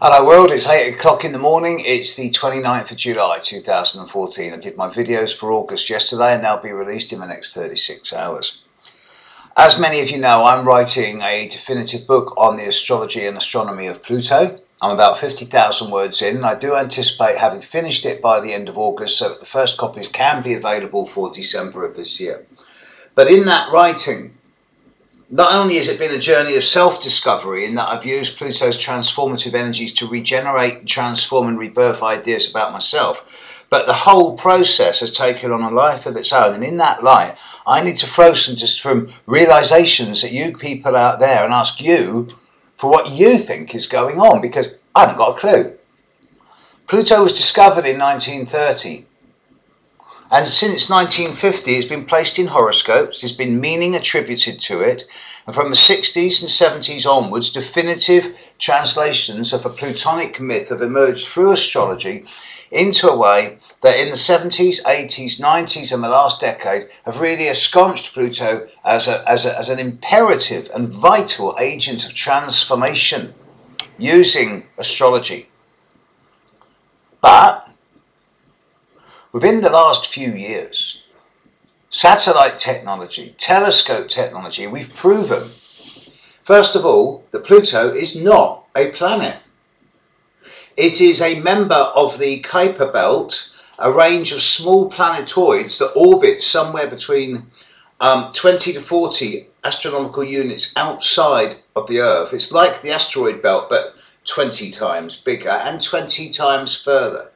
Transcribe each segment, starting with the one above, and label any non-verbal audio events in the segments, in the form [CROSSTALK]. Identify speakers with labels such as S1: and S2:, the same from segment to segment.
S1: Hello world, it's 8 o'clock in the morning. It's the 29th of July 2014. I did my videos for August yesterday and they'll be released in the next 36 hours. As many of you know, I'm writing a definitive book on the astrology and astronomy of Pluto. I'm about 50,000 words in and I do anticipate having finished it by the end of August so that the first copies can be available for December of this year. But in that writing, not only has it been a journey of self-discovery in that I've used Pluto's transformative energies to regenerate, transform and rebirth ideas about myself, but the whole process has taken on a life of its own. And in that light, I need to throw some just from realizations that you people out there and ask you for what you think is going on because I haven't got a clue. Pluto was discovered in 1930 and since 1950 it's been placed in horoscopes, there's been meaning attributed to it, and from the 60s and 70s onwards, definitive translations of a Plutonic myth have emerged through astrology into a way that in the 70s, 80s, 90s, and the last decade have really ensconced Pluto as, a, as, a, as an imperative and vital agent of transformation using astrology. But Within the last few years, satellite technology, telescope technology, we've proven, first of all, that Pluto is not a planet. It is a member of the Kuiper Belt, a range of small planetoids that orbit somewhere between um, 20 to 40 astronomical units outside of the Earth. It's like the asteroid belt, but 20 times bigger and 20 times further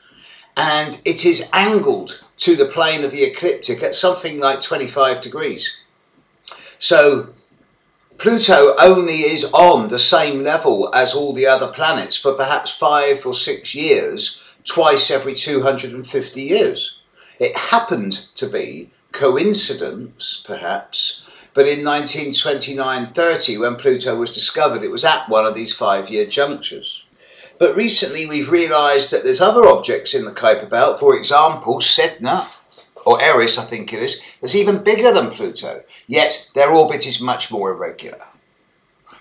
S1: and it is angled to the plane of the ecliptic at something like 25 degrees. So Pluto only is on the same level as all the other planets for perhaps five or six years, twice every 250 years. It happened to be coincidence, perhaps, but in 1929-30, when Pluto was discovered, it was at one of these five-year junctures. But recently we've realised that there's other objects in the Kuiper Belt, for example, Sedna, or Eris I think it is, that's even bigger than Pluto, yet their orbit is much more irregular.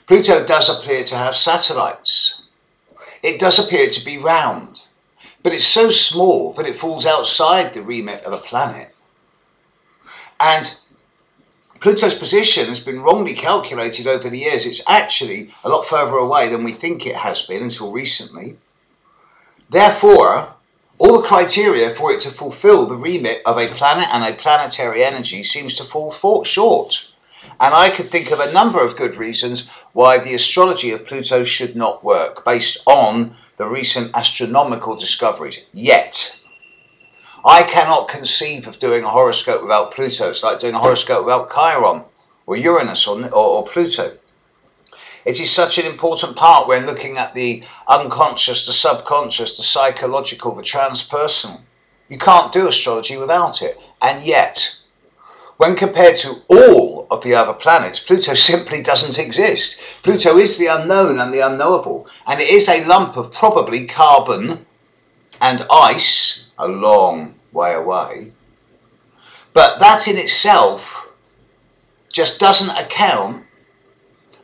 S1: Pluto does appear to have satellites. It does appear to be round, but it's so small that it falls outside the remit of a planet. And Pluto's position has been wrongly calculated over the years. It's actually a lot further away than we think it has been until recently. Therefore, all the criteria for it to fulfill the remit of a planet and a planetary energy seems to fall short. And I could think of a number of good reasons why the astrology of Pluto should not work based on the recent astronomical discoveries. Yet, I cannot conceive of doing a horoscope without Pluto. It's like doing a horoscope without Chiron or Uranus or, or, or Pluto. It is such an important part when looking at the unconscious, the subconscious, the psychological, the transpersonal. You can't do astrology without it. And yet, when compared to all of the other planets, Pluto [LAUGHS] simply doesn't exist. Pluto is the unknown and the unknowable, and it is a lump of probably carbon and ice a long way away. But that in itself just doesn't account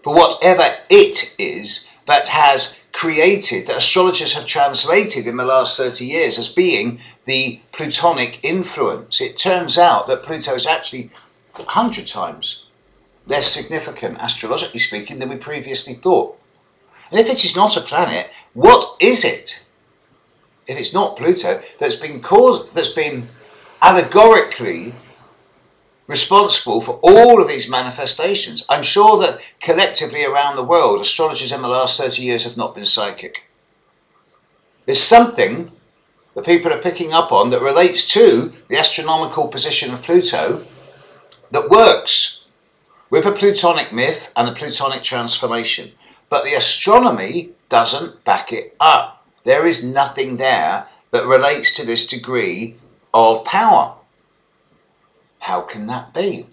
S1: for whatever it is that has created, that astrologers have translated in the last 30 years as being the Plutonic influence. It turns out that Pluto is actually 100 times less significant, astrologically speaking, than we previously thought. And if it is not a planet, what is it? If it's not Pluto, that's been caused, that's been allegorically responsible for all of these manifestations. I'm sure that collectively around the world, astrologers in the last 30 years have not been psychic. There's something that people are picking up on that relates to the astronomical position of Pluto that works with a Plutonic myth and a Plutonic transformation. But the astronomy doesn't back it up. There is nothing there that relates to this degree of power. How can that be?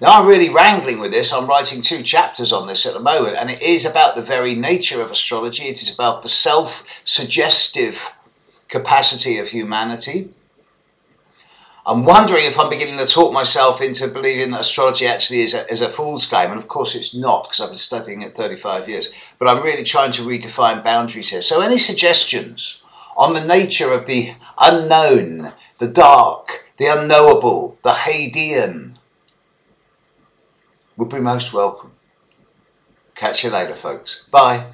S1: Now, I'm really wrangling with this. I'm writing two chapters on this at the moment, and it is about the very nature of astrology. It is about the self suggestive capacity of humanity. I'm wondering if I'm beginning to talk myself into believing that astrology actually is a, is a fool's game. And of course it's not because I've been studying it 35 years. But I'm really trying to redefine boundaries here. So any suggestions on the nature of the unknown, the dark, the unknowable, the Hadean would be most welcome. Catch you later, folks. Bye.